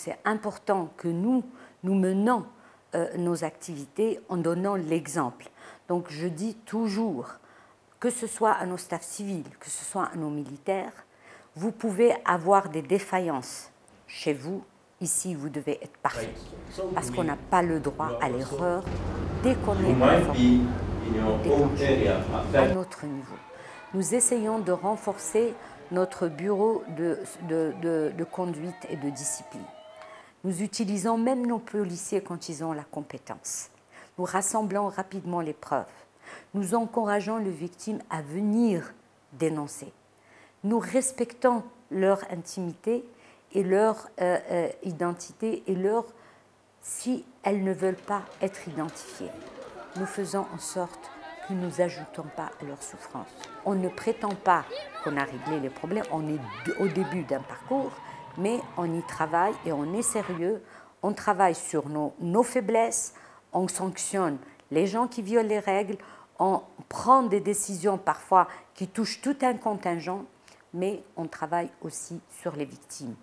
c'est important que nous, nous menons euh, nos activités en donnant l'exemple. Donc je dis toujours, que ce soit à nos staffs civils, que ce soit à nos militaires, vous pouvez avoir des défaillances chez vous. Ici, vous devez être parfait. Parce qu'on n'a pas le droit à l'erreur dès qu'on est à notre niveau. Nous essayons de renforcer notre bureau de, de, conduite et de discipline. Nous utilisons même nos policiers quand ils ont la compétence. Nous rassemblons rapidement les preuves. Nous encourageons les victimes à venir dénoncer. Nous respectons leur intimité et leur euh, euh, identité et leur si elles ne veulent pas être identifiées. Nous faisons en sorte que nous n'ajoutons pas à leur souffrance. On ne prétend pas qu'on a réglé les problèmes, on est au début d'un parcours, mais on y travaille et on est sérieux. On travaille sur nos, nos faiblesses, on sanctionne les gens qui violent les règles, on prend des décisions parfois qui touchent tout un contingent, mais on travaille aussi sur les victimes.